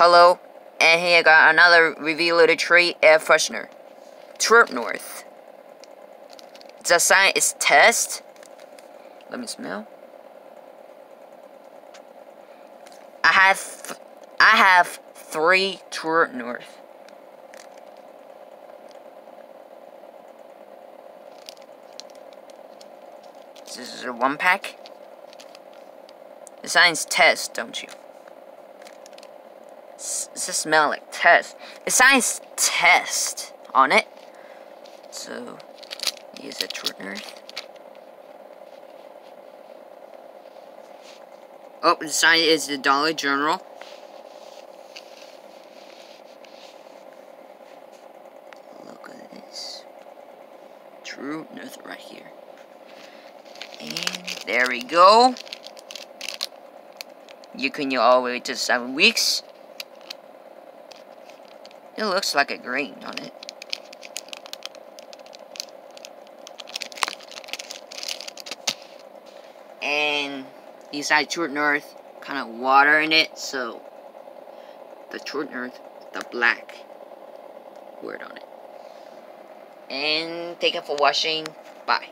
Hello, and here I got another review of the tree air freshener. True North. The sign is test. Let me smell. I have I have three True North. This is a one pack. The sign's test, don't you? Does this smell like test? It signs test on it. So, use a True North. Oh, the sign is the Dollar General. Look at this. True North right here. And there we go. You can use all the way to seven weeks. It looks like a grain on it. And inside True North, kind of water in it, so the True North, the black word on it. And take it for washing. Bye.